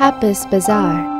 Happus Bazaar.